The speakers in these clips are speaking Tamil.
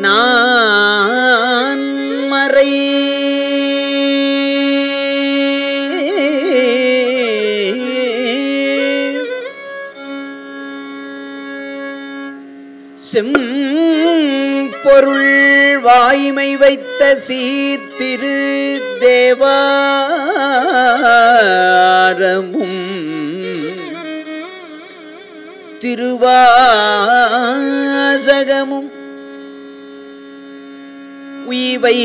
நான் மறை. செம்பொருள் வாய்மை வைத்த சீர்திரு தேவாரமும் திருவாசகமும் உய்வை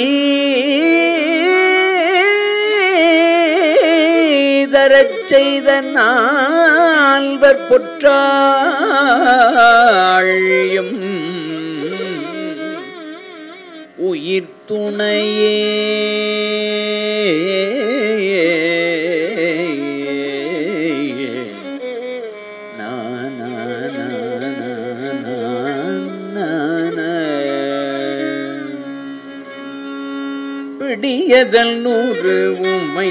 தரச் செய்த நால்வர் பொற்றாழியும் உயிர் துணையே கொடியதல் நூறு உம்மை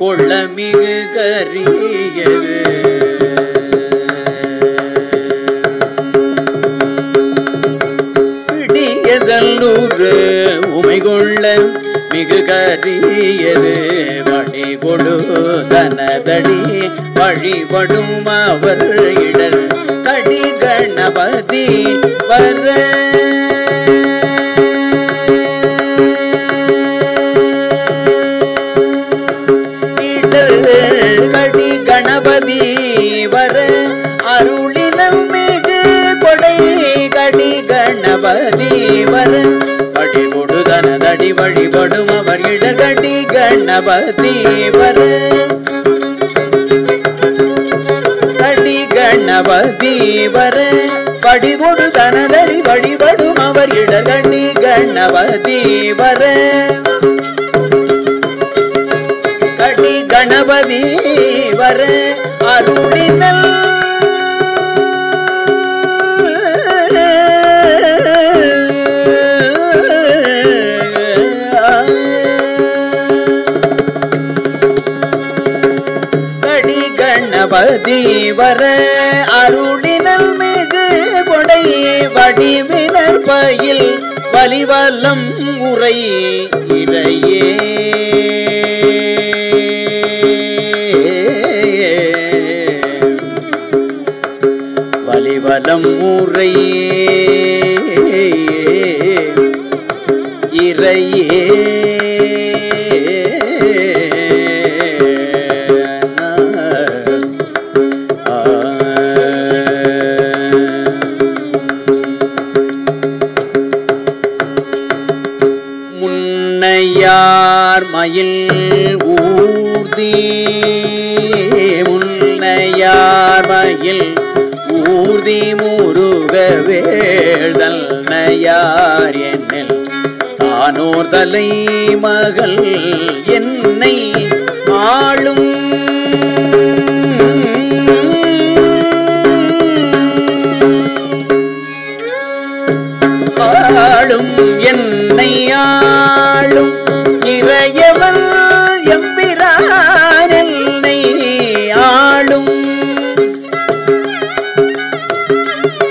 கொள்ளமிகு கரியது. பிடியதல் நூறு உமை கொள்ள மிகு கரியது. வழி கொடு தனதடி வழிபடும் அவர் இடர். கடி கணபதி வர கட்டி வழிபடும் அவர் இடர்கடி கணபதி வர கடி கணபதி வர தனதடி வழிபடும் அவர் இடர்கடி கணபதி வர கடி கணபதி வர அருளினல் தீவர அருளினல் மிகு கொடை வடிவினர் பயில் வலிவலம் உரை இறையே. வலிவலம் உரை இறையே. நயார் என்னில். தானோர் தலை மகள் என்னை ஆளும். ஆளும் என்னை ஆளும். இறையவன் எம்பிரான் என்னை ஆளும்.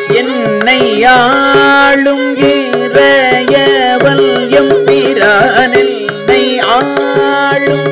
என்னை ஆளும் ஏ எம்பிரான் என்னை ஆளும்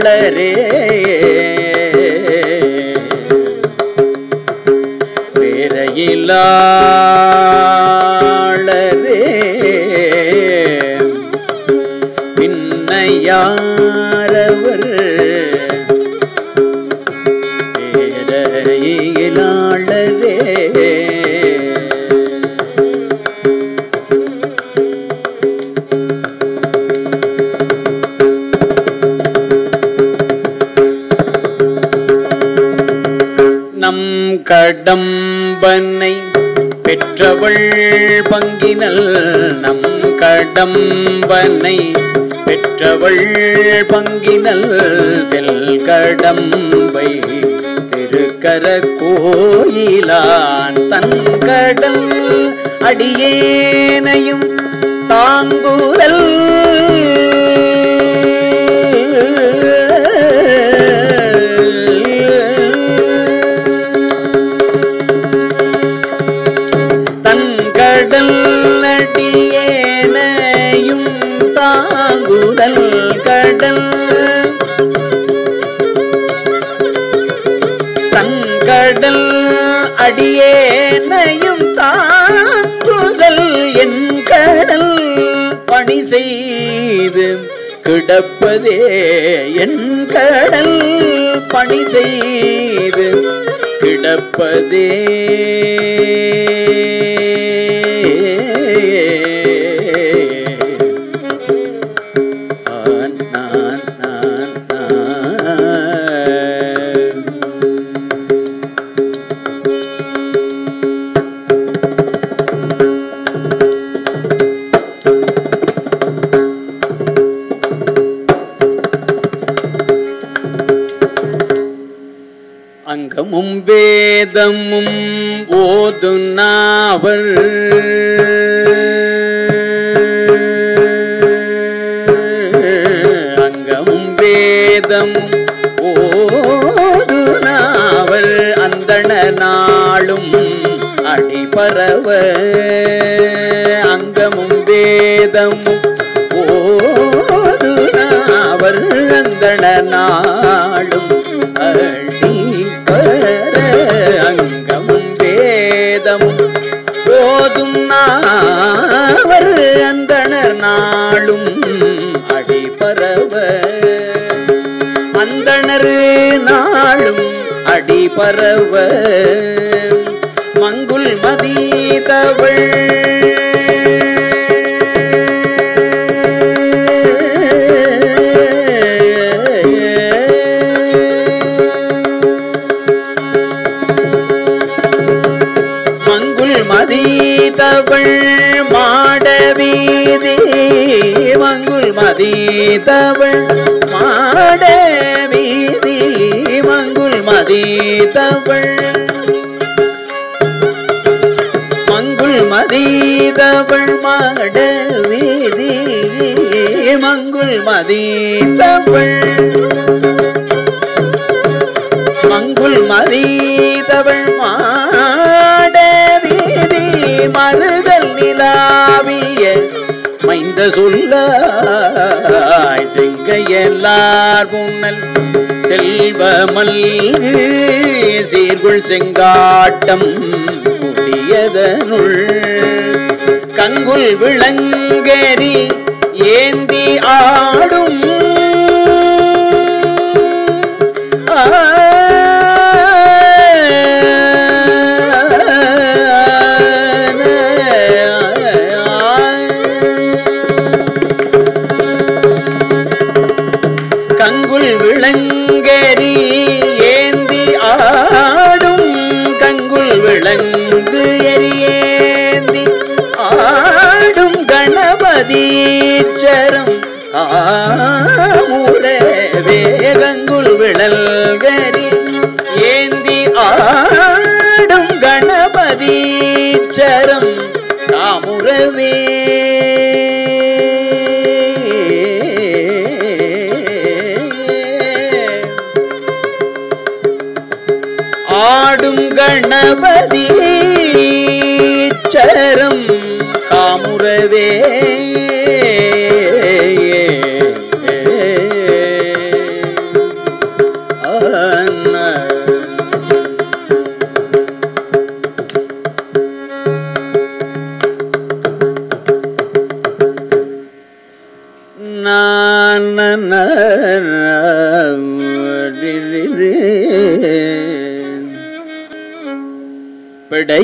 பேரையிலாளரே பேரையிலாளரே. பின்னையாரவர் பேரையிலாளரே. பெற்றவள் பங்கினல் நம் கடம்பனை. பெற்றவள் பங்கினல் தெல் கடம்பை. திருக்கர கோயிலான் தன் கடல் அடியேனையும் தாங்குதல். அடியேனையும் தாங்குதல் என் கடல். பணி செய்து கிடப்பதே என் கடல். பணி செய்து கிடப்பதே வேதமும் அந்தணர் நாளும் அடிபரவ அந்தணரு நாளும் அடிபரவ மங்குல் மதீதவள் மதித்தவள் மாட வீதி மங்குல் மதித்தவள். மங்குல் மதித்தவள் மாட வீதி மங்குல் மதித்தவள். மங்குல் மதித்தவள் மா மைந்த சொல்லாய் செங்கையெல்லார் முன்னல் செல்வமல்கு சீர்குள் செங்காட்டம் முடியதனுள். கங்குல் விளங்கரி ஏந்தி ஆ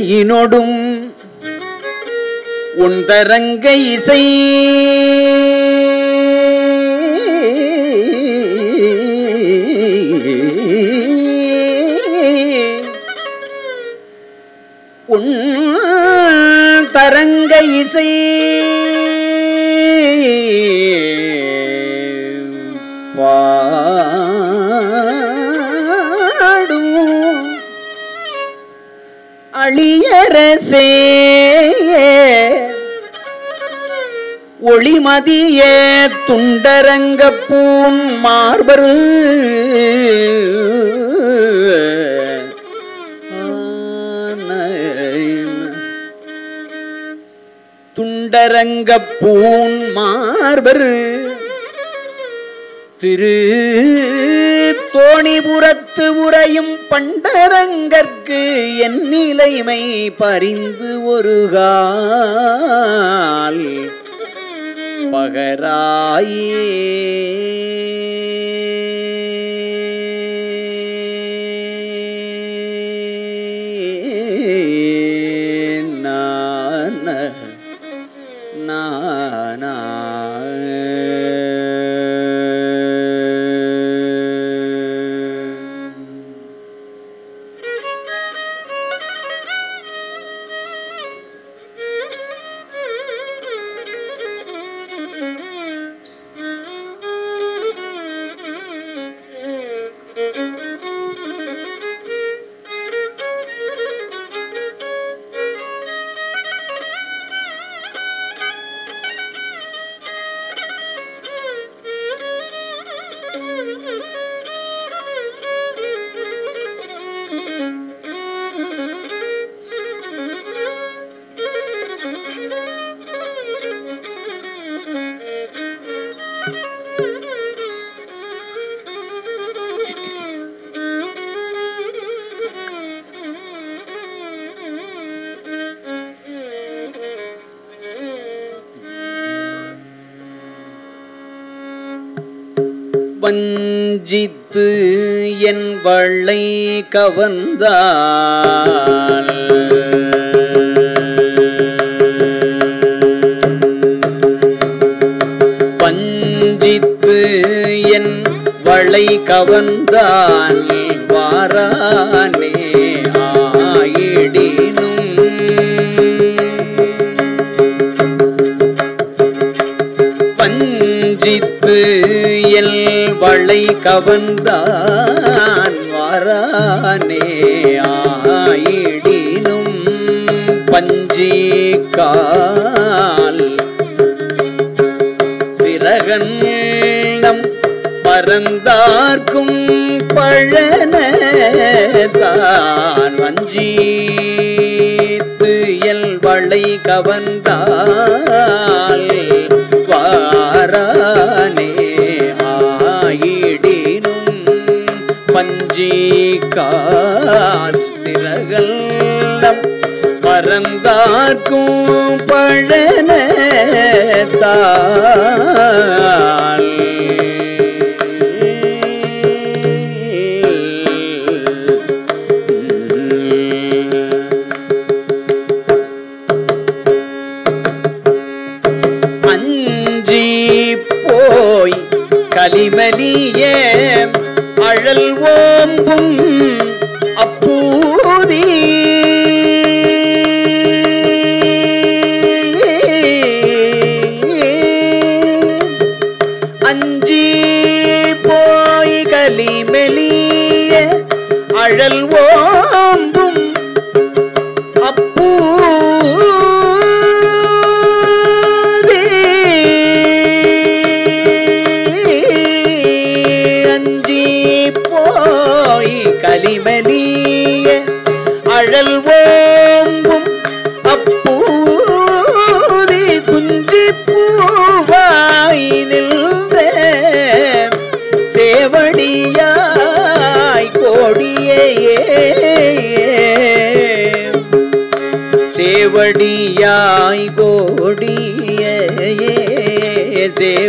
இனொடும் உன் தரங்க இசை அழியரசே ஒளிமதியே துண்டரங்க பூன் மார்பரு. துண்டரங்க பூன் மார்பரு. திரு தோணிபுர தோணிபுரத்து உரையும் பண்டரங்கற்கு என் நிலைமை பறிந்து ஒரு பகராயே. வஞ்சித்து என் வள்ளை கவர்ந்தால். வஞ்சித்து என் வளை கவர்ந்தான் வாரானே. வளை கவர்ந்தான் வாரானே ஆயிடினும் பஞ்சி கால். சிறகண்டம் பறந்தார்க்கும் பழனதான் வஞ்சீத்து எல் வளை பறந்தார்க்கும் பழனத்தால்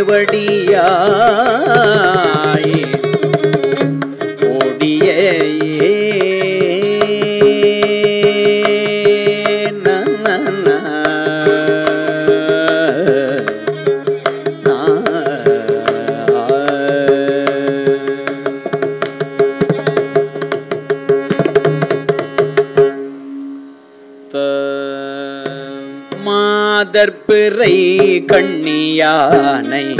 சேவடியாய் கோடிய மா கண்ணி யானை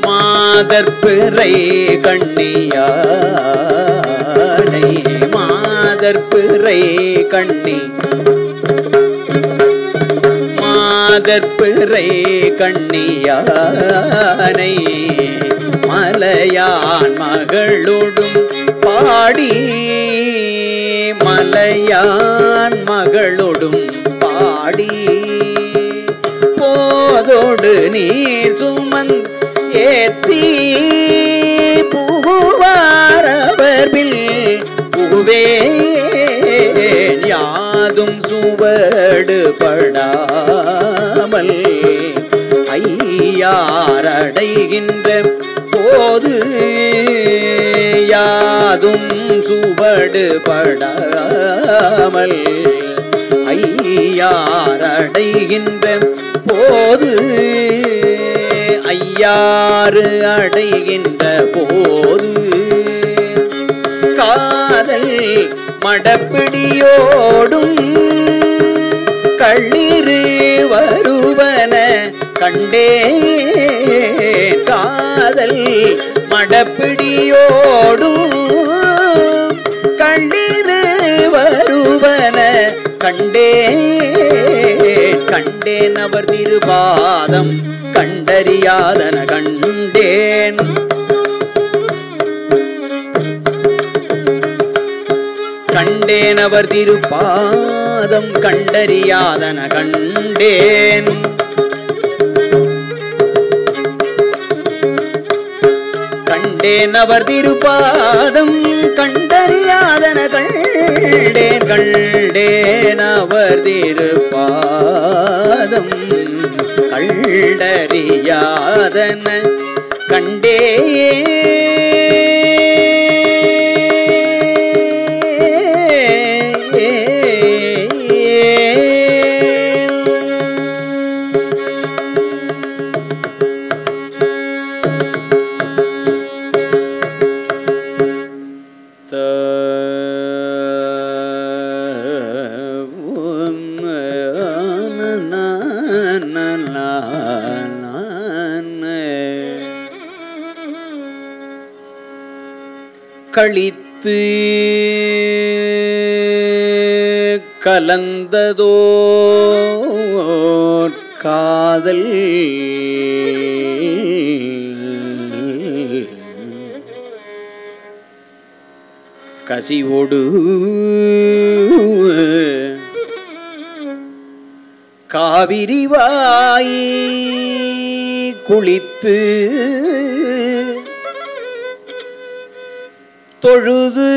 மாதற்பிறை கண்ணியானை. மாதற்பிறை கண்ணி. மாதற்பிறை கண்ணியானை. மலையான் மகளோடும் பாடி. மலையான் மகளோடும் பாடி. போதோடு நீர் சுமந் ஏத்தி. பூவாரவர்பில் பூவேன் யாதும் சுவடு படாமல் ஐயாரடைகின்ற போது யாதும் சுவடு படாமல் ஐயாரடைகின்ற போது ஐயாறு அடைகின்ற போது காதல் மடப்பிடியோடும் கண்ணீரு வருவன கண்டே காதல் மடப்பிடியோடும் கண்டேன் கண்டேன் அவர் திருபாதம் கண்டறியாதன கண்டேன். கண்டேன் அவர் திருப்பாதம் கண்டறியாதன கண்டேன். கண்டேன் அவர் திருபாதம் கண்டறியாதன கண்டேன். கண்டேன் கண்டேன் அவர் திருப்பாதம். கண்டறியாதன கண்டே வந்ததோ காதல். கசிவோடு காவிரிவாய் குளித்து தொழுது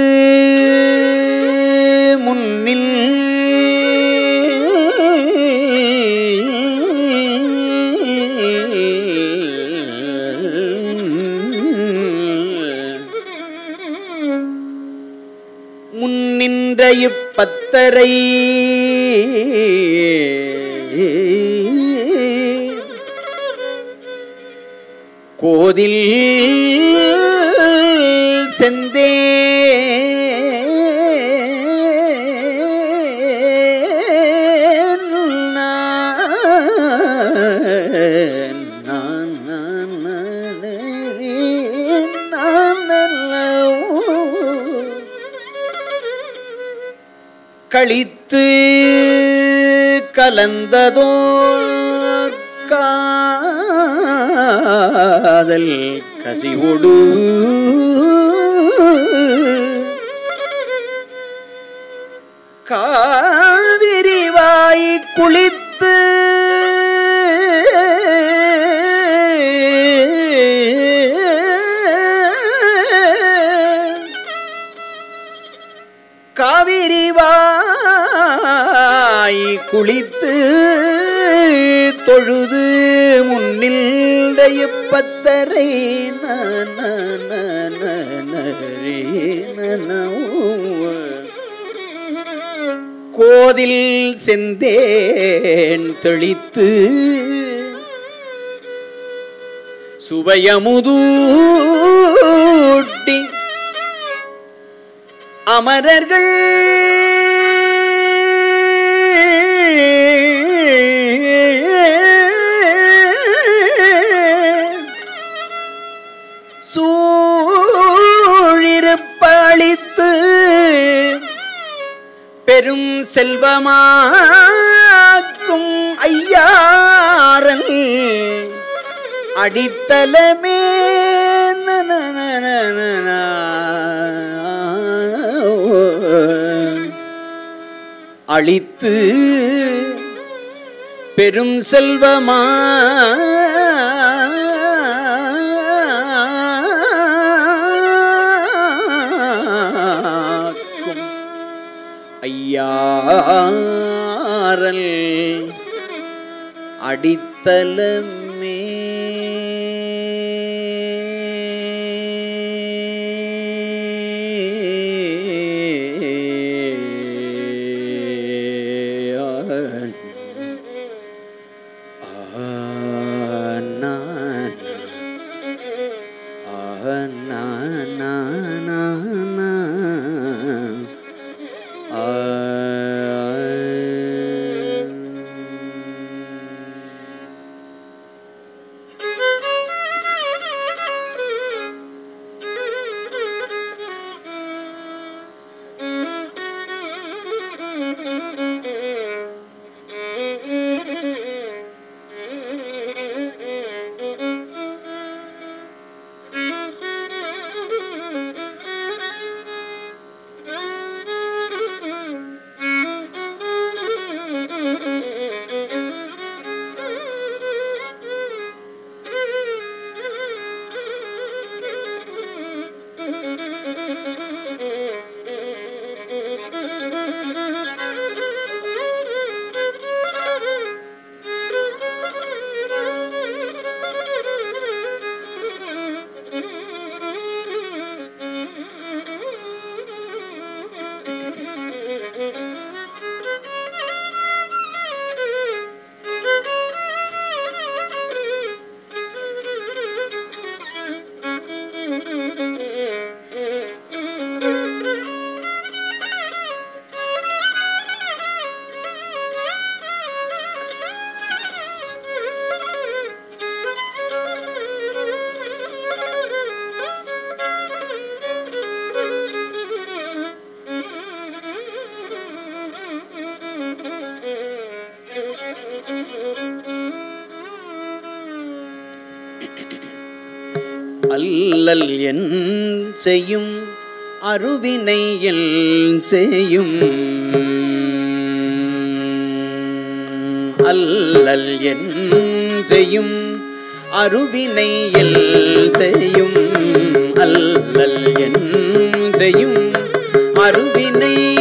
தை கொடு காவிரிவாய் குளித்து. காவிரிவாய் குளித்து தொழுது. இப்பத்தரை கோதில் செந்தேன் தெளித்து சுவையமுதூட்டி அமரர்கள் பெரும் செல்வமாக்கும் ஐயாரன். அடித்தலமே அழித்து பெரும் செல்வமா ஆரல் அடித்தலம் அல்லல் என் செய்யும் அருவினை எல் செய்யும். அல்லல் என் செய்யும் அருவினை எல் செய்யும். அல்லல் என் செய்யும் அருவினை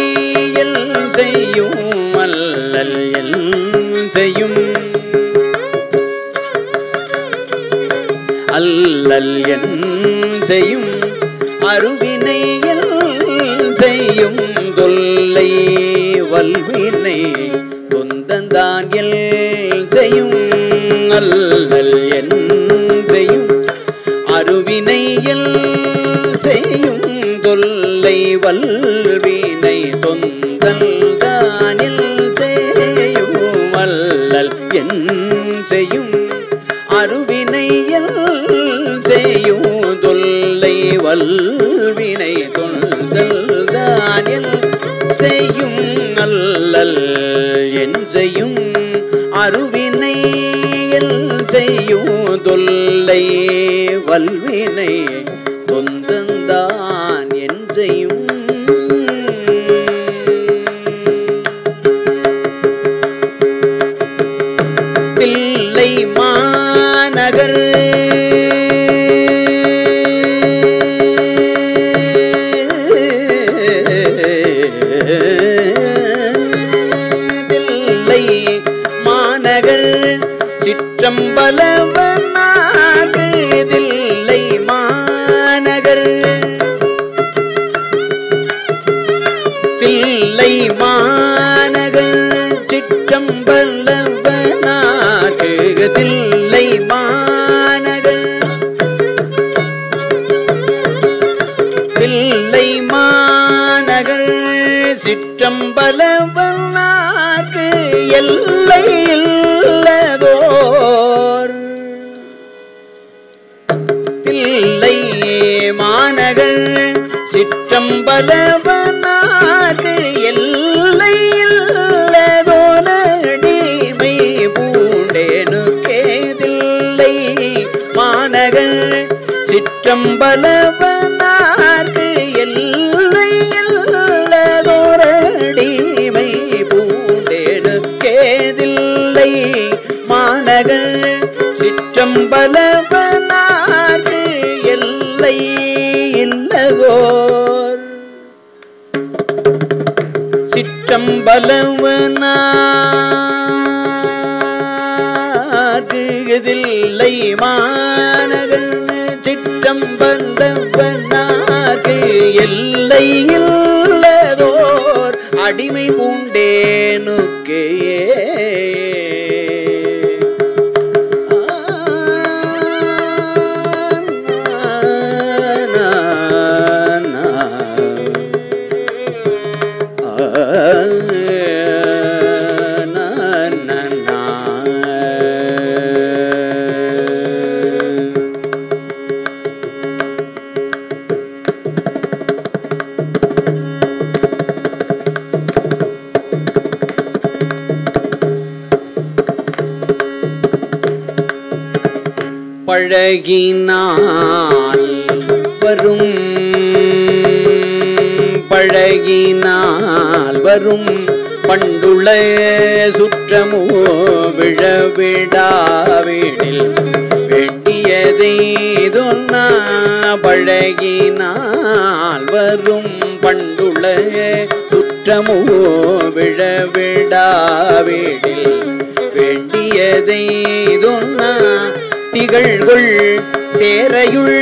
செய்யும் அருவினை செய்யும் தொல்லை வல்வினை தொந்தந்தான் எல் செய்யும் அல்லல் என் செய்யும். அருவினை எல் செய்யும் தொல்லை வல்வினை வல்வினை தொழுதல் தானில் செய்யும் அல்லல் என் செய்யும் அருவினையில் செய்யும் தொல்லை வல்வினை பழகினால் வரும் பழகினால் வரும் பண்டுள சுற்றமோ விழவிடாவிடில் வேண்டியதை பழகினால் வரும் பண்டுள சுற்றமோ விழவிடாவிடில் வேண்டியதேதொன்னா திகழ்கொள் சேரையுள்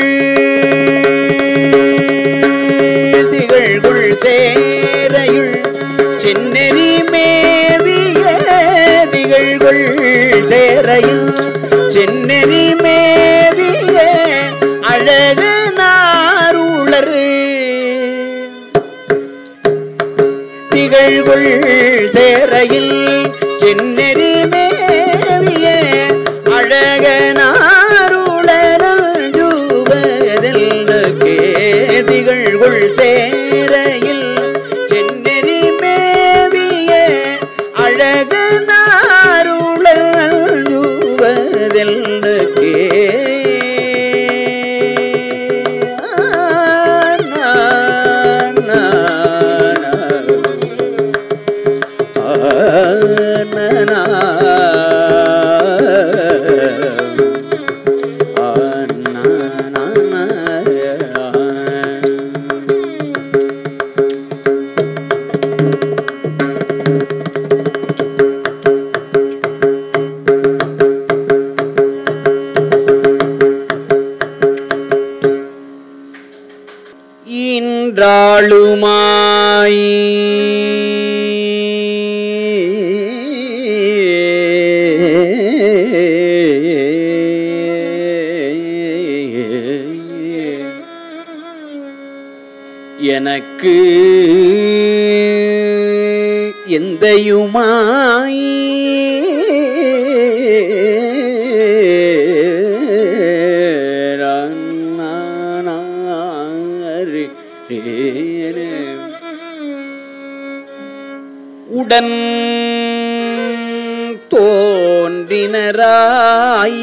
தோன்றினராய்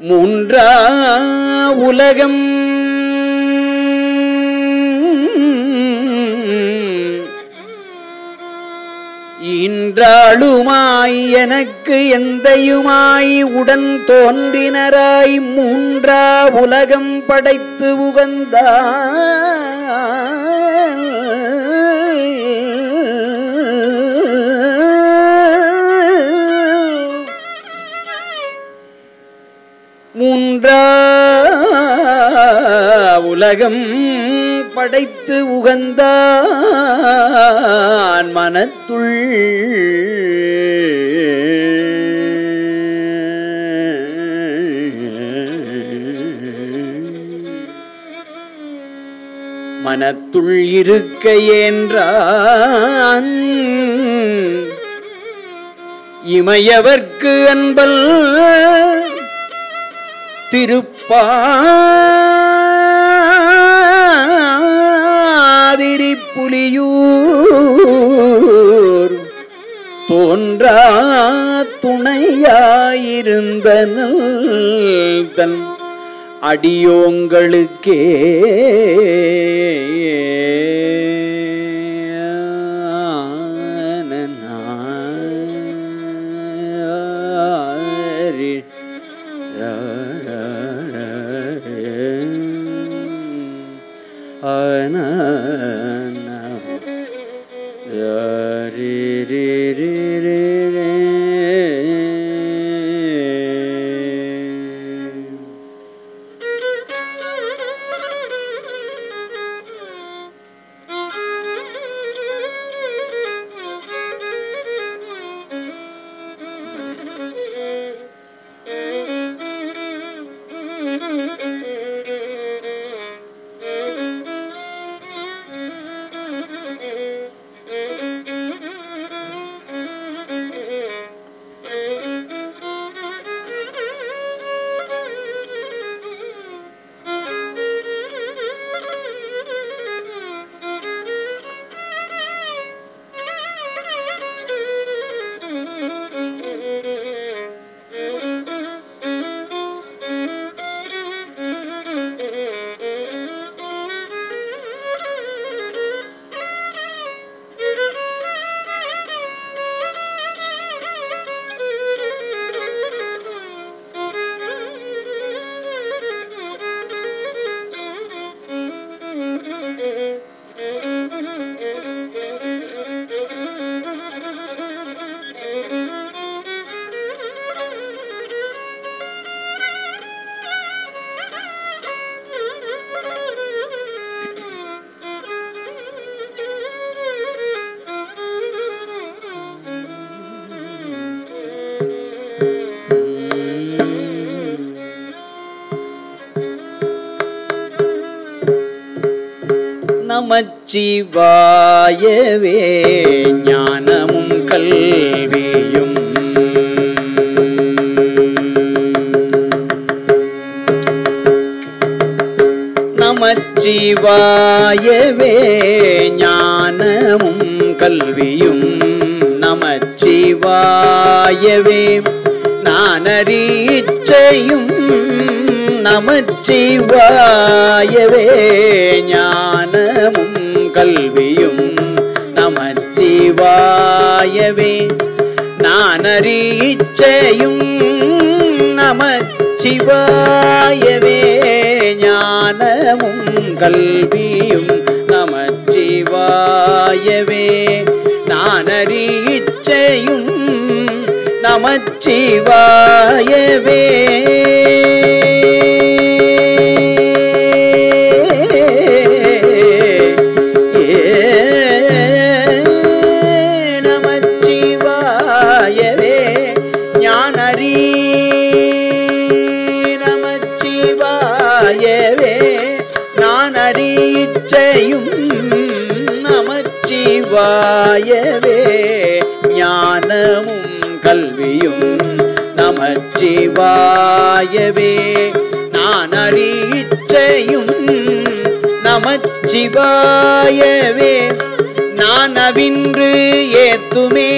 மூன்றா உலகம். இன்றாளுமாய் எனக்கு எந்தையுமாய் உடன் தோன்றினராய் மூன்றா உலகம் படைத்து உகந்தார் மூன்றா உலகம் படைத்து உகந்தான் மனத்துள். மனத்துள் இருக்க என்றான் இமையவர்க்கு அன்பல் திருப்பாதிரி புலியூர் தோன்றா துணையாயிருந்தனல் தன் அடியோங்களுக்கே. நமச்சிவாயவே ஞானமும் கல்வியும். நமச்சிவாயவே ஞானமும் கல்வியும். நமச்சிவாயவே நானரீச்சையும் நமச்சிவாயவே நமச்சிவாயவே நானரீச்சையும் நமச்சிவாயவே. ஞானமும் கல்வியும் நமச்சிவாயவே. நானரீச்சையும் நமச்சிவாயவே நமச்சிவாயவே. நானரீச்சையும் நமச்சிவாயவே. ஞானமும் கல்வியும் நமச்சிவாயவே. நான் அறிச்சையும் நமச்சிவாயவே. நான் அவின்று ஏத்துமே.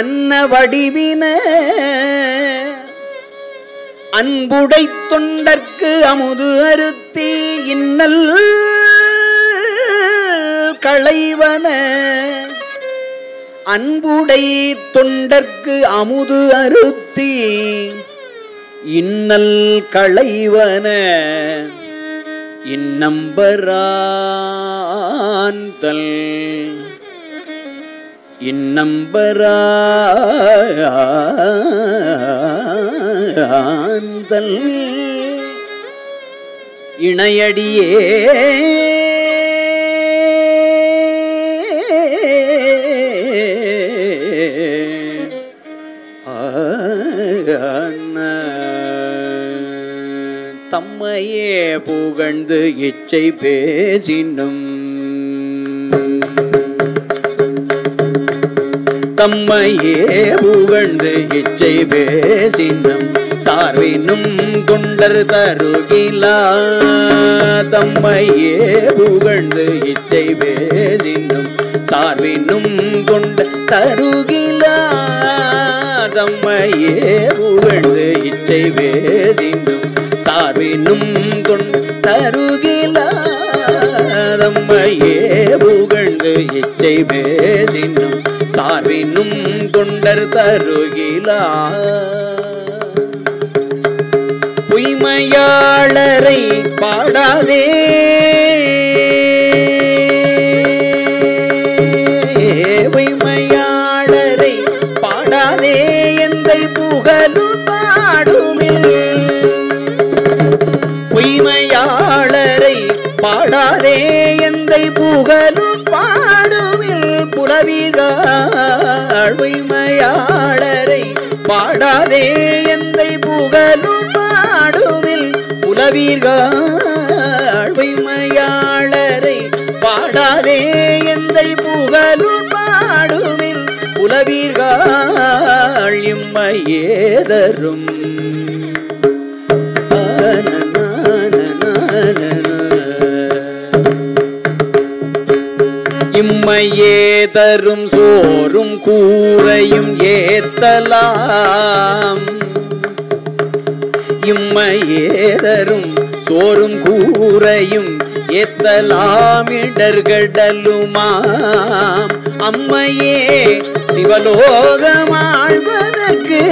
அன்ன வடிவின அன்புடை தொண்டர்க்கு அமுது அருத்தி இன்னல் களைவன அன்புடை தொண்டர்க்கு அமுது அருத்தி இன்னல் களைவன இன்னம்பரான் தல் இன்னம்பராந்தல் இணையடியே. தம்மையே புகழ்ந்து இச்சை பேசினும் தம்மையே புகழ்ந்து இச்சை பேசினம் சார்வினும் தொண்டர் தருகிலா. தம்மையே புகழ்ந்து இச்சை பேசினும் சார்வினும் கொண்ட தருகிலா. தம்மையே புகழ்ந்து இச்சை பேசினும் சார்பினும் கொண்ட தருகிலா. தம்மையே புகழ்ந்து இச்சை பேசினும் சார்பினும் தொண்டர் தருகிலா. பொய்மையாளரை பாடாதே. பொய்மையாளரை பாடாதே. எந்த புகழும் பாடுமே. பொய்மையாளரை பாடாதே. எந்த புகழும் பாடுமில் புலவீர்கள் பொய்மையாளரை பாடாதே எந்தை புகழும் பாடுவில் புலவீர்கள். பாடாதே எந்தை புகழும் பாடுமில் புலவீர்கள். இம்மையேதரும். உண்மையே தரும் சோறும் கூரையும் ஏத்தலாம். இம்மையே தரும் சோறும் கூரையும் ஏத்தலாம். இடர்கடலுமாம். அம்மையே சிவலோகமாழ்வதற்கு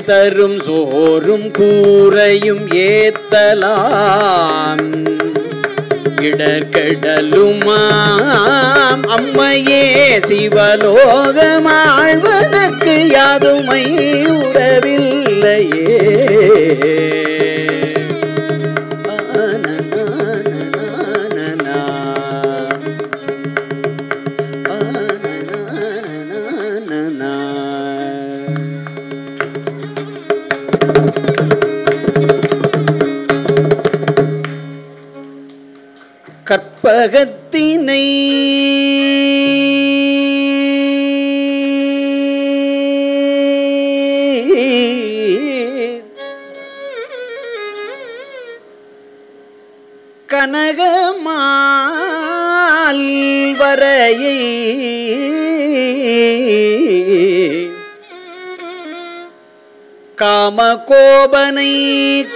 தரும் சோறும் கூரையும் ஏத்தலாம். இடர்கடலுமாம் அம்மையே சிவலோகமாழ்வதற்கு யாதுமை உறவில்லையே.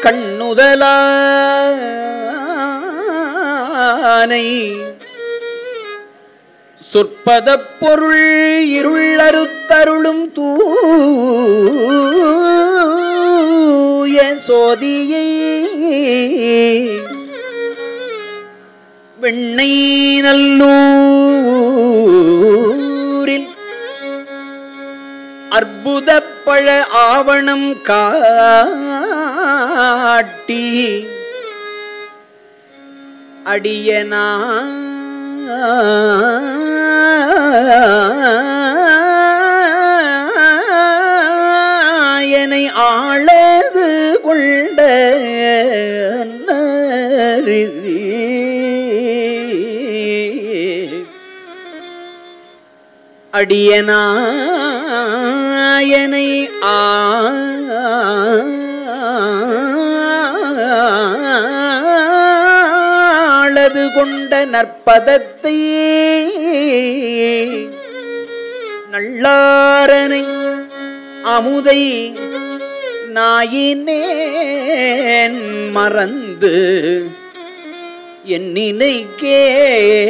கண்ணுதலானை. சொற்பதப் பொருள் இருளறுத்தருளும் தூய சோதியை. வெண்ணை நல்லூரில் அற்புதப் பழ ஆவணம் காட்டி அடியனா. என்னை ஆளது கொண்ட அடியனாயனை ஆ ஆளது கொண்ட நற்பதத்தை நல்லாரனை அமுதை நாயினேன் மறந்து என் நினைக்கேனே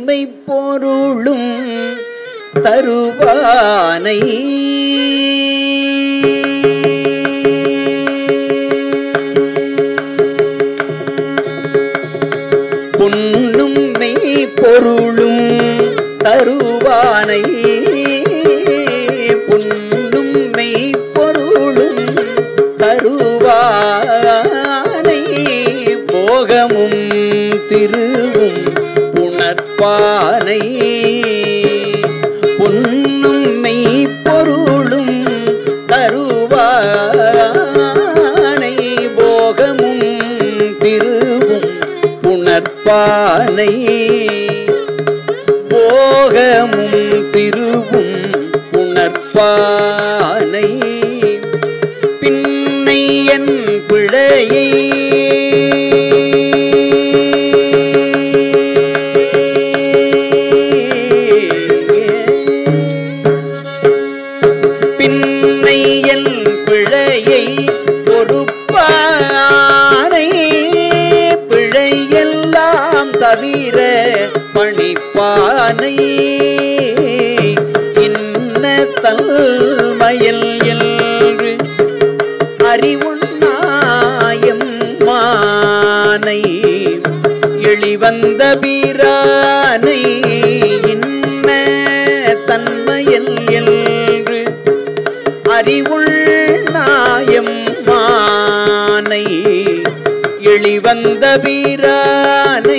பொன்னுமை பொருளும் தருவானை. பிழையை பொறுப்பானை பிழையெல்லாம் தவிர மணிப்பானை. இன்ன தல்மயல் என்று அறிவுண்ணாயம் மானை எளிவந்த பிரானை எளிவந்த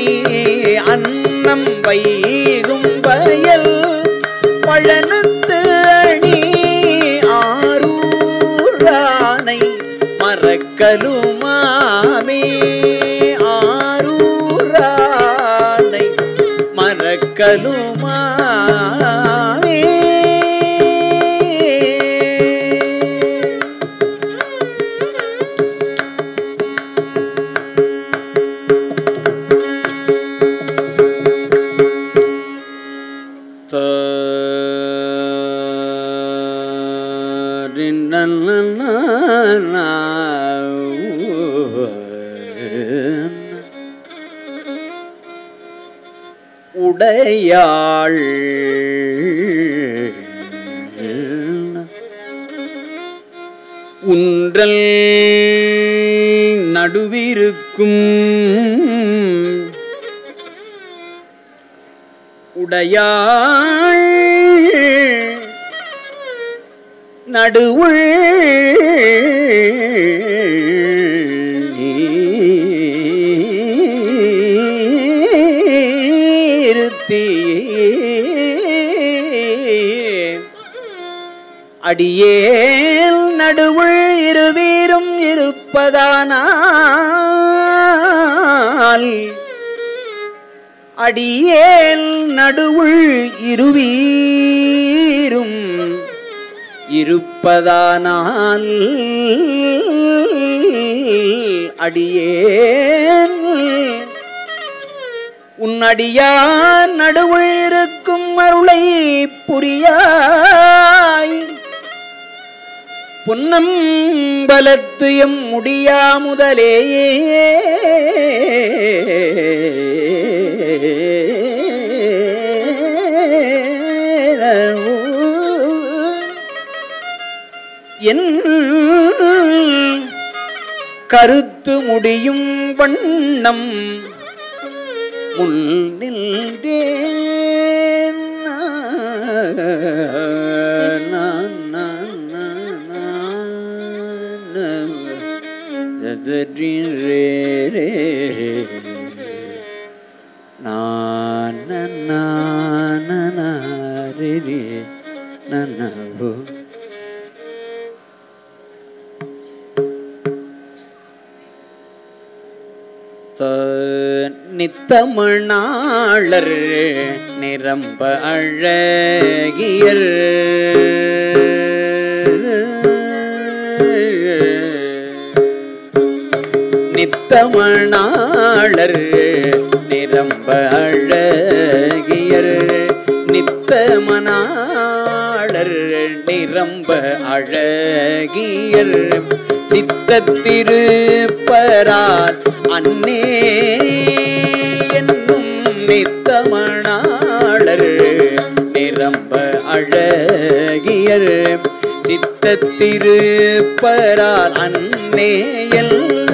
அன்னம் வைகும் வயல் பழனுத்து அணி ஆரூரானை மறக்கலுமாமே. ஆரூரானை மறக்கலும் அடியேல் நடுவுள் இருவீரும் இருப்பதானால் அடியேல் நடுவுள் இருவீரும் இருப்பதானால் அடியேன் உன்னடியார் நடுவுள் இருக்கும் அருளை புரியாய் பொன்னம்பலத்து எம் முடியா முதலேயே. என் கருத்து முடியும் வண்ணம் முன் ததறின் ரே ரே ரே. நான், நான், நான், நித்தமிழ்நாளர் நிரம்ப அழகியர் நித்தமணாளர் நிரம்ப அழகியர் நித்தமனாளர் நிரம்ப அழகியர். சித்தத்திருப்பரால் அன்னே என்னும் நித்தமணாளர் நிரம்ப அழகியர். சித்தத்திருப்பரால் அன்னே என்னும்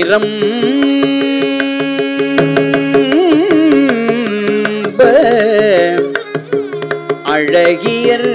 நிரம்ப அழகியர்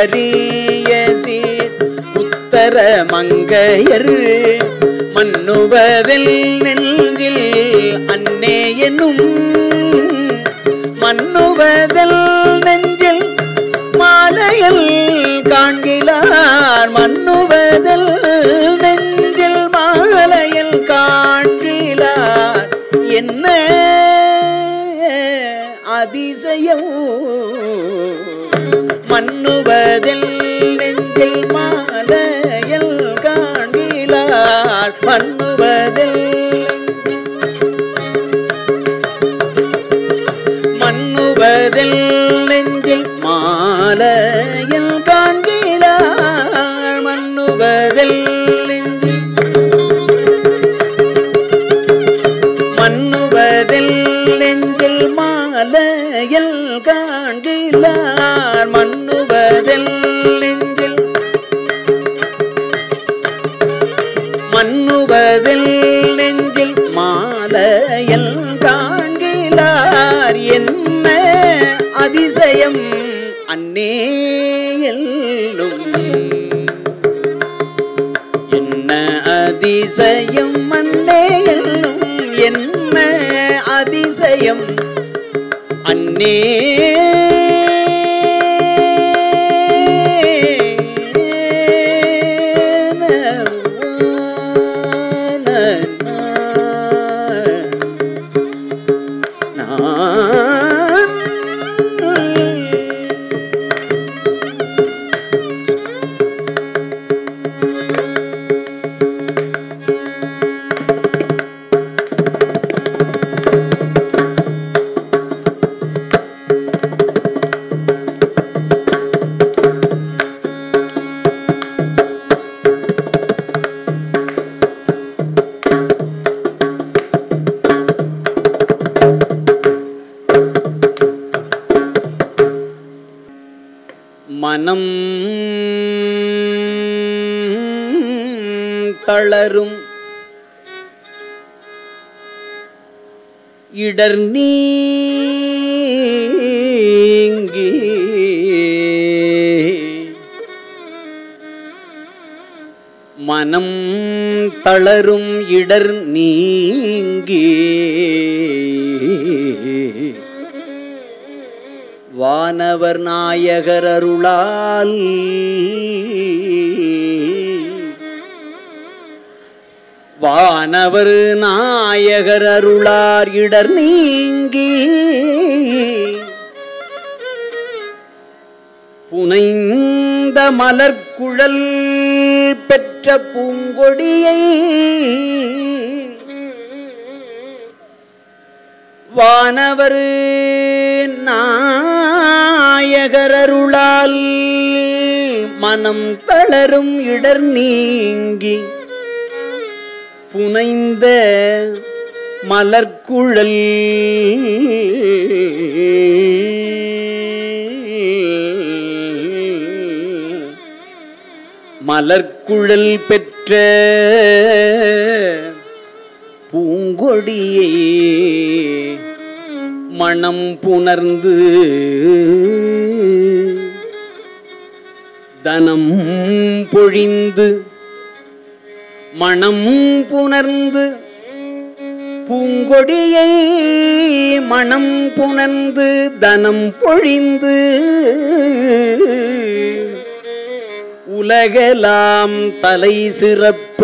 உன்னற்கரிய சீர் உத்தர மங்கையர் மன்னுவதில் நெஞ்சில் அன்னே என்னும் மன்னுவதில் நெஞ்சில் மாலையில் காண்கிலார் மன்னுவதில் இடர் நீங்கி. மனம் தளரும் இடர் நீங்கி. வானவர் நாயகர் அருளால் வானவர் நாயகர் அருளார் இடர் நீங்கி. புனைந்த மலர்குழல் பெற்ற பூங்கொடியை வானவர் நாயகர் அருளால் மனம் தளரும் இடர் நீங்கி. புனைந்த மலர்குழல் மலர்குழல் பெற்ற பூங்கொடியை மனம் புணர்ந்து தனம் பொழிந்து மணம் புணர்ந்து பூங்கொடியை மணம் புணர்ந்து தனம் பொழிந்து உலகலாம் தலை சிறப்ப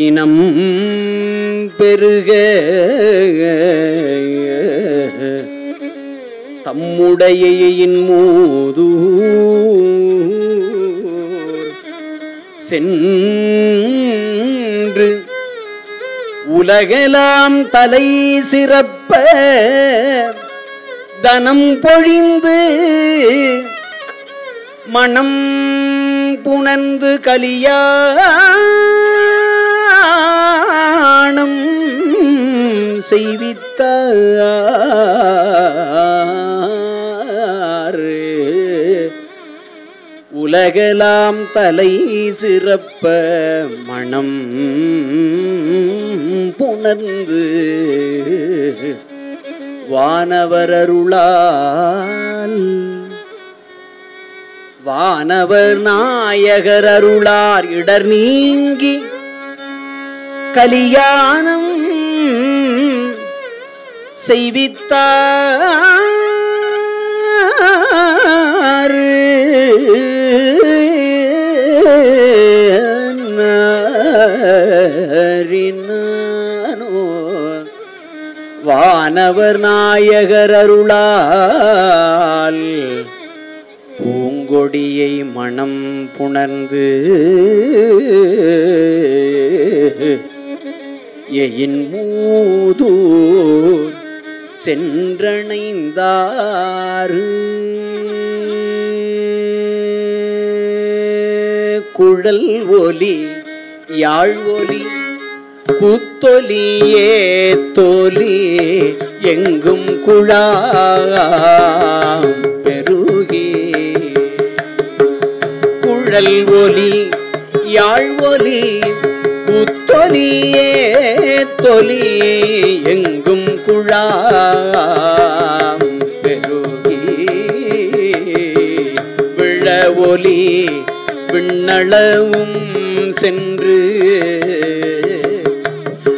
இனம் பெருக தம்முடையின் மூது சென்று உலகெலாம் தலை சிறப்ப தனம் பொழிந்து மனம் புணர்ந்து கலியாணம் செய்வித்தார். உலகலாம் தலை சிறப்ப மனம் புணர்ந்து வானவரருளால் வானவர் நாயகர் அருளார் இடர் நீங்கி கலியாணம் செய்வித்தார். நாரினானோ வானவர் நாயகர் அருளால் பூங்கொடியை மனம் புணர்ந்து எயின் மூதூர் சென்றணைந்தாறு. குழல் ஒலி யாழ்வொலி குத்தொலியே தோலி எங்கும் குழா பெருகி. குழல் ஒலி யாழ்வொலி குத்தொலியே தொலி எங்கும் குழா பெருகி. விழ ஒலி விண்ணளவும் சென்று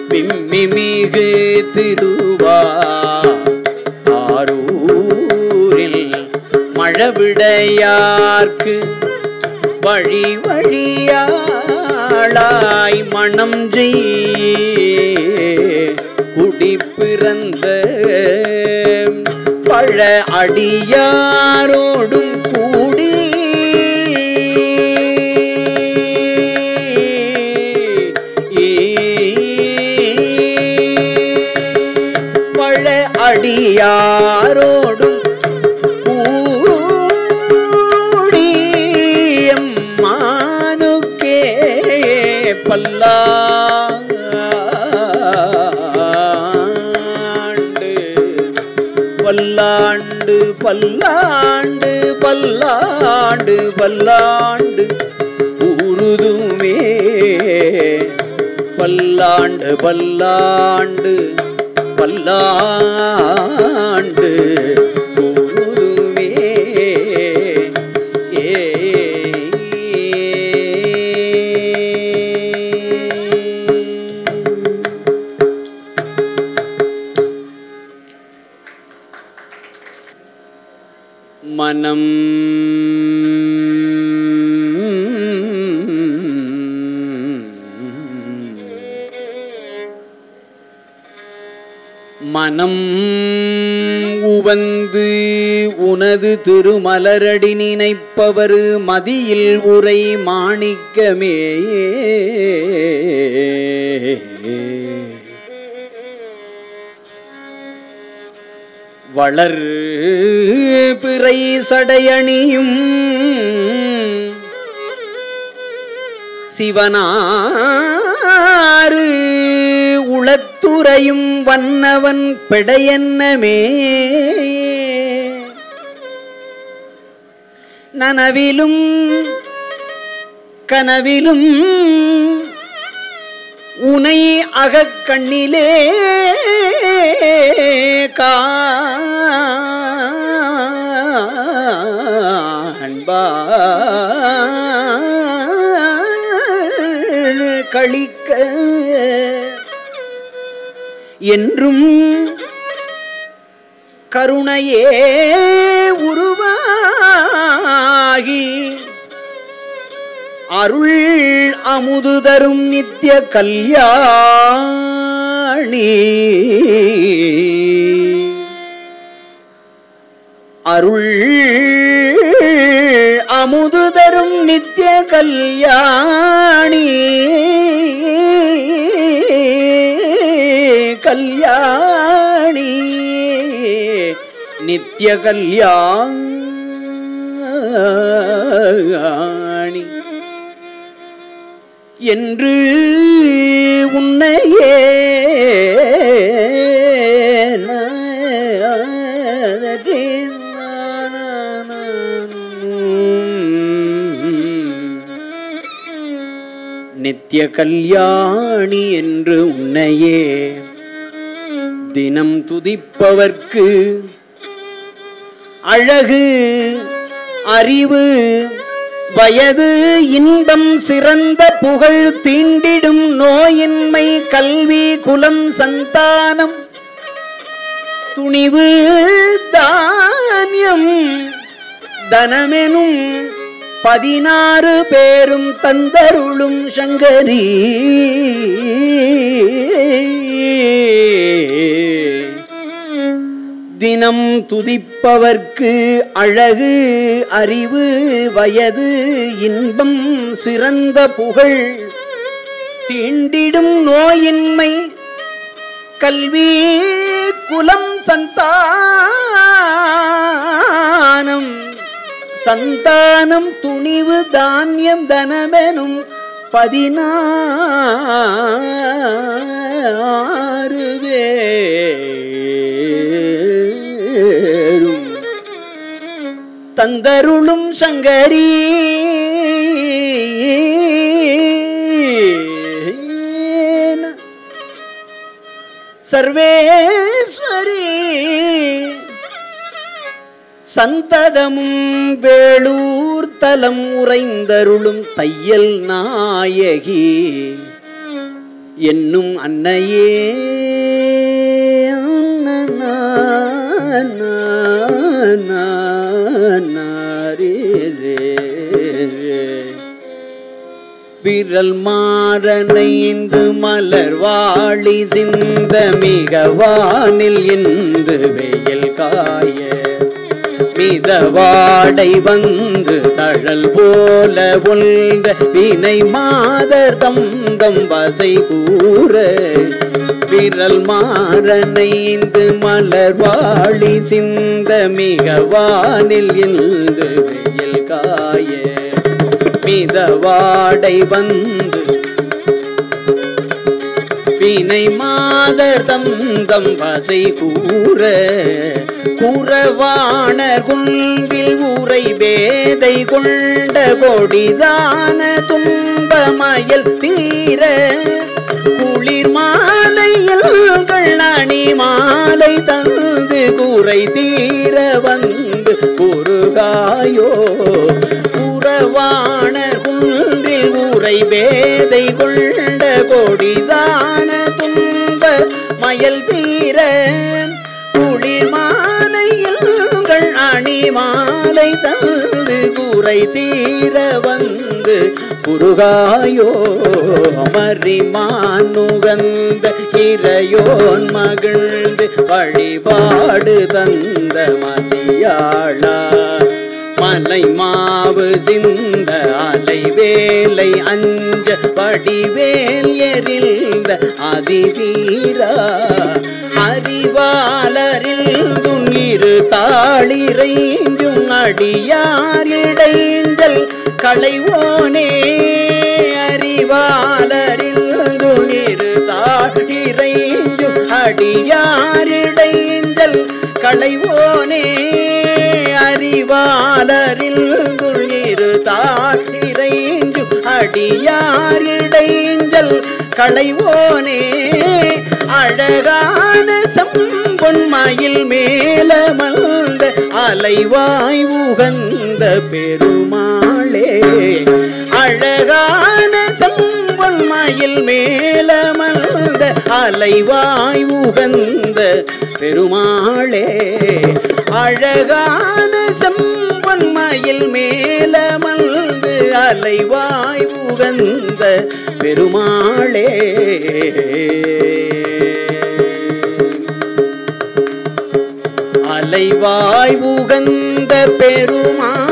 விம்மி மிகு திருவா. ஆரூரில் மழவிடையார்க்கு வழி வழியாளாய் மனம் குடி பிறந்த பழ அடியாரோடும் கூ யாரோடும் கூடியம்மானுக்கே பல்லாண்டு பல்லாண்டு பல்லாண்டு பல்லாண்டு பல்லாண்டு உருதுமே பல்லாண்டு பல்லாண்டு பல்லாண்டு மலரடி நினைப்பவர் மதியில் உரை மாணிக்கமே வளர் பிறை சடையணியும் சிவனாறு உளத்துறையும் வண்ணவன் பிடையன்னமே. நனவிலும் கனவிலும் உனை அகக்கண்ணிலே காண்பாள் கழிக்க என்றும் கருணையே உருவ ஆகி அருள் அமுது தரும் நித்திய கல்யாணி. அருள் அமுது தரும் நித்திய கல்யாணி. கல்யாணி. நித்திய கல்யாணி. ஆணி. என்று உன்னையே நித்திய கல்யாணி என்று உன்னையே தினம் துதிப்பவர்க்கு அழகு அறிவு. வயது இன்பம் சிறந்த புகழ் தீண்டிடும் நோயின்மை கல்வி குலம் சந்தானம். துணிவு தானியம் தனமெனும் பதினாறு பேரும் தந்தருளும் சங்கரி. தினம் துதிப்பவர்க்கு அழகு அறிவு வயது இன்பம் சிறந்த புகழ். தீண்டிடும் நோயின்மை கல்வி குலம் சந்தானம். சந்தானம் துணிவு தானியம் தனமெனும் பதினாறு பேரும் தந்தருளும் சங்கரி. சர்வேஸ்வரி. சந்ததமும் வேளூர் தலம் உறைந்தருளும் தையல் நாயகி. என்னும் அன்னையே அன்னனா, நாரே, விரல் மாறனைந்து மலர் வாழி சிந்த மிக வானில் இந்து வெயில் காய. மிதவாடை வந்து தழல் போல உள்ள வினை மாதர் தந்தம் வசை கூற. விரல் மாறனைந்து மலர் வாழி சிந்த மிக வானில் இந்து வெயில் காய மிதவாடை வந்து வினை மாதர் தந்தம் பசை கூற குறவான குன்றில் ஊரை வேதை கொண்ட கொடிதான துன்பமயல் தீர குளிர் மாலையில் அணி மாலை தந்து கூரை தீர வந்து குறுகாயோ குறவான குன்றில் ஊரை வேதை கொண்ட கொடிதான தீர. குளிர் மாலையில் அணி மாலை தந்து குறை தீர வந்து குருகாயோ அமரிமானுகந்த இறையோன் மகிழ்ந்து வழிபாடு தந்த மதியாளா மலை மாவு சிந்த அலை வேலை அஞ்ச படிவேல் எறிந்த அதிதீரா அறிவாளரில் துணிரு தாளிரைஞ்சும் அடியார் இடைஞ்சல் களைவோனே அறிவாளரில் துணிரு தாளிரைஞ்சும் அடியார் இடைஞ்சல் களைவோனே அறிவாளரில் துணிரு அடியார் இடைஞ்சல் களைவோனே. அழகான சம்பொன்மையில் மேலமல்ந்த அலைவாய் உகந்த பெருமாளே. அழகான சம்பொன்மையில் மேலமல்ந்த அலைவாய் உகந்த பெருமாளே. அழகான சம்பொன்மையில் மேலமல்ந்து அலைவாய் வந்த பெருமாளே. அலைவாய் உகந்த பெருமாள்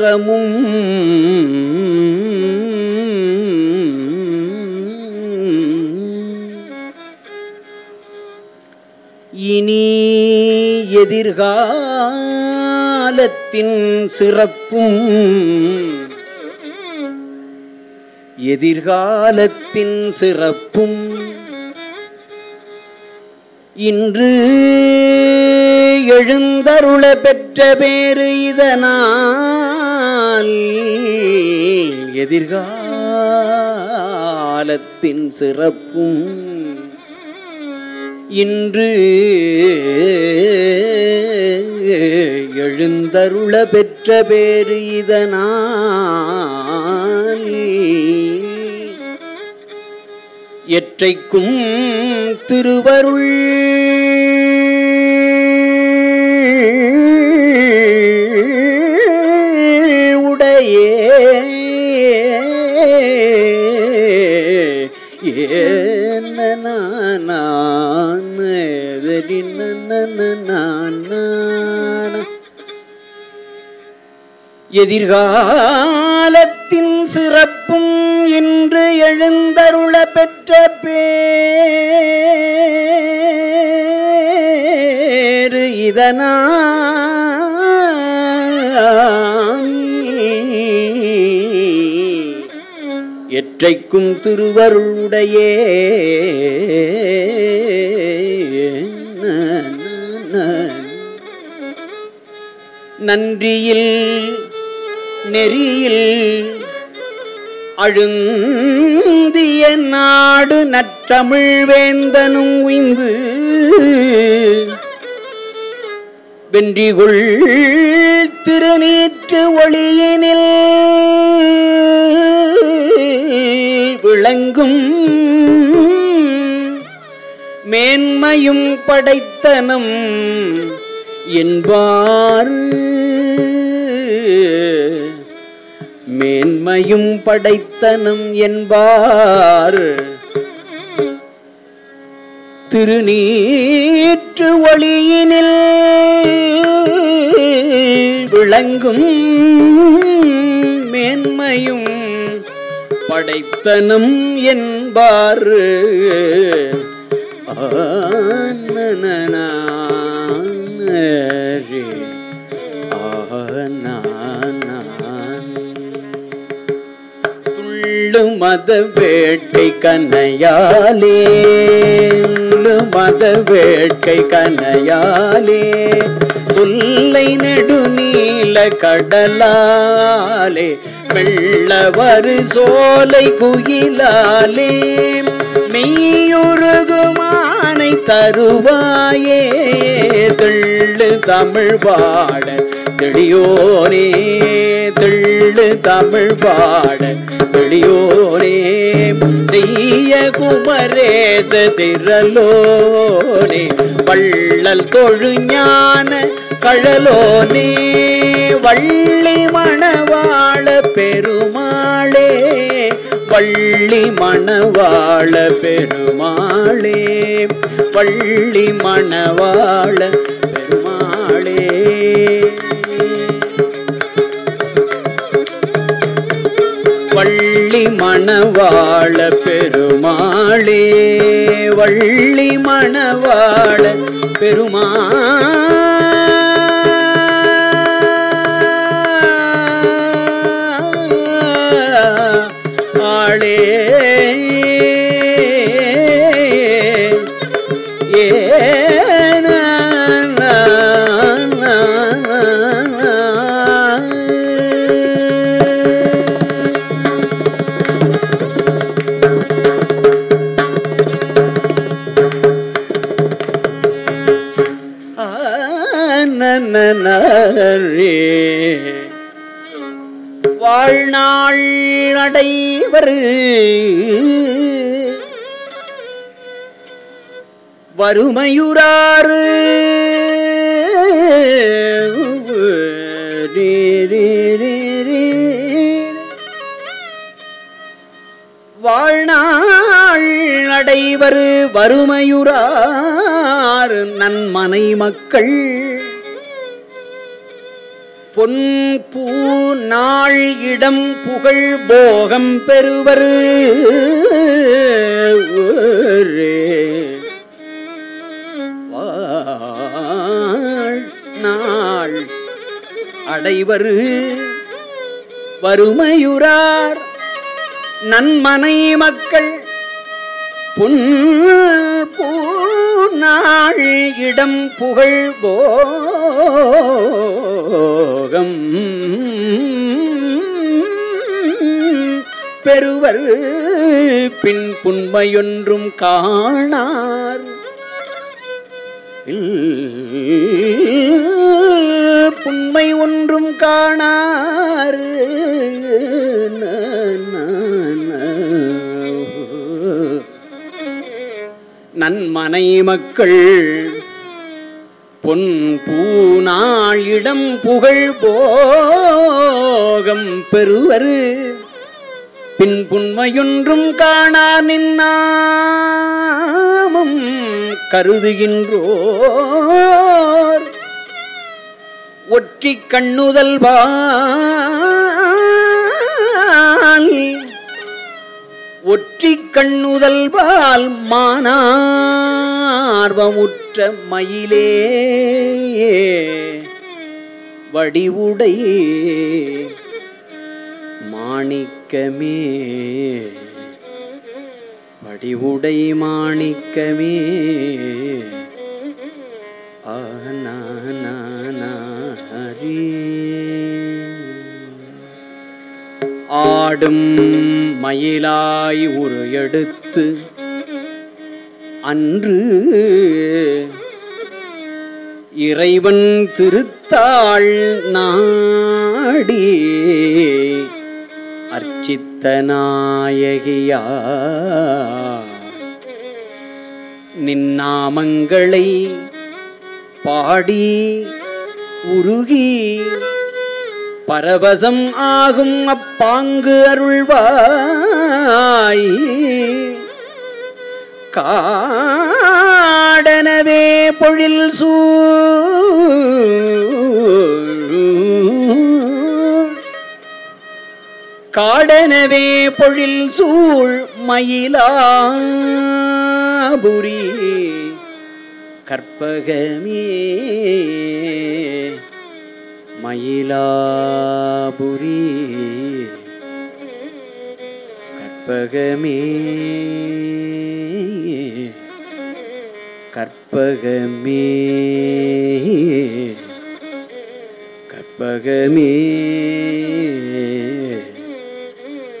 பழுதிலாத்திரமும் இனி எதிர்காலத்தின் சிறப்பும் எதிர்காலத்தின் சிறப்பும் இன்று எழுந்தருள பெற்ற பேரு இதனால் எதிர்காலத்தின் சிறப்பும் இன்று எழுந்தருள பெற்ற பேரு இதனால் எற்றைக்கும் திருவருள் எதிர்காலத்தின் சிறப்பும் இன்று எழுந்தருள பெற்ற பேரு இதனா எற்றைக்கும் திருவருளுடையே நன்றியில் நெறியில் அழுந்திய நாடு நற்றமிழ் வேந்தனும் உய்ந்து வென்றிகுள் திருநீற்று ஒளியினில் விளங்கும் மேன்மையும் படைத்தனம் என்பாறு மேன்மையும் படைத்தனம் என்பார். திருநீற்று ஒளியினில் விளங்கும் மேன்மையும் படைத்தனம் என்பார். ஆனனனானரே, ஆனானான். துள்ளு மத வேட்டை கனையாலே. துள்ளு மத வேட்கை கனையாலே. துல்லை நெடுநீல கடலாலே. வெள்ளவரு சோலை குயிலாலே. மெய்யுருகுமா மெய்யுருகுமானை தருவாயே தெள்ளு தமிழ் பாட. தெளியோனே தெள்ளு தமிழ் பாட. தெளியோனே செய்ய குமரேச திரலோனே வள்ளல் தொழுஞான கழலோனே. வள்ளி மணவாழ பெருமாளே பள்ளி மணவாள பெருமாளே பள்ளி மணவாள பெருமாளே. வள்ளி மணவாள பெருமாளே வள்ளி மணவாள பெருமாள் அடைவர். வறுமையுறாறு. வாழ்நாள் அடைவர் வறுமையுறாறு. நன்மனை மக்கள் பொன்பூ நாள் இடம் புகழ் போகம் பெறுவர் நாள் அடைவரு வறுமையுறார் நன்மனை மக்கள் புன் நாள் இடம் புகழ் போகம். பெறுவர் பின் புண்மையொன்றும் காணார். புண்மை ஒன்றும் காணார். நான் நன்மனை மக்கள் பொன் பூநாள் இடம் புகழ் போகம் பெறுவர். பின் புண்மையொன்றும் காணா நின்னாமம் கருதுகின்றோர். ஒற்றி கண்ணுதல் ஒற்றி கண்ணுதல் பால் மானார்வமுற்ற மயிலே. வடிவுடை மாணிக்கமே. வடிவுடை மாணிக்கமே. ஆனா ஆடும் மயிலாய் ஒரு எடுத்து அன்று இறைவன் திருத்தாள் நாடி அர்ச்சித்த நாயகியா. நின்னாமங்களை பாடி உருகி பரவசம் ஆகும் அப்பாங்கு அருள்வாய். காடனவே பொழில் சூ காடனவே பொழில் சூழ் மயிலாபுரி. கற்பகமே மயிலாபுரி கற்பகமே. கற்பகமே. கற்பகமே.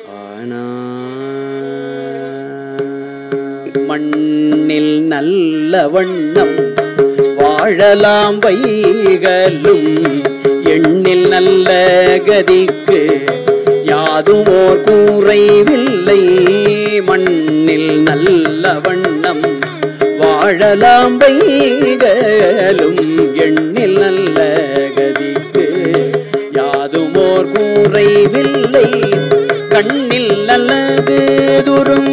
ஆனா மண்ணில் நல்ல வண்ணம் வாழலாம் வைகளும் எண்ணில் நல்ல கதிக்கு யாதுமோர் கூறைவில்லை மண்ணில் நல்ல வண்ணம் வாழலாம் வைகலும் எண்ணில் நல்ல கதிக்கு யாதுமோர் கூறைவில்லை கண்ணில் நல்லது துரும்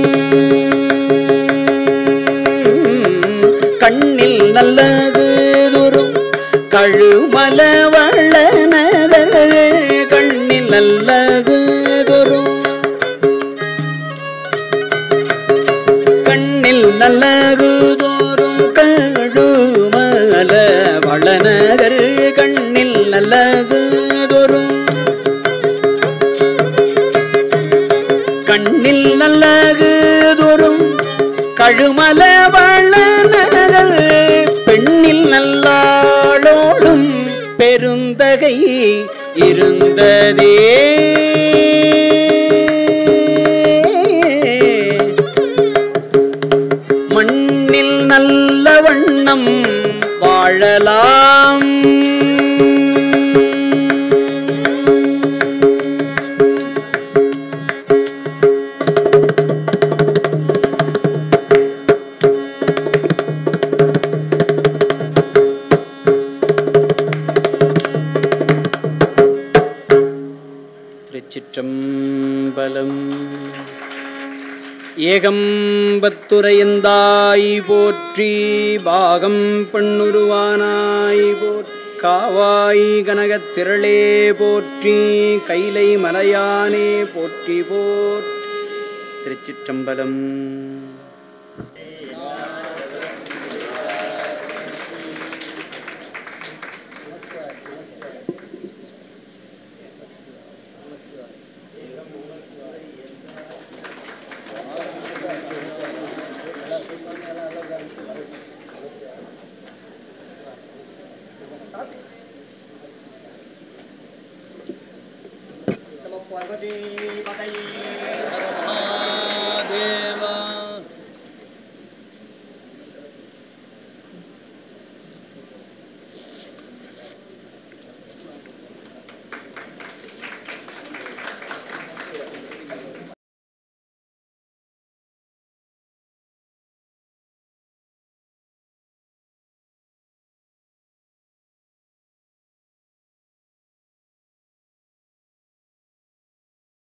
திரளே போற்றி கைலை மலையானே போற்றி போற் திருச்சிற்றம்பலம்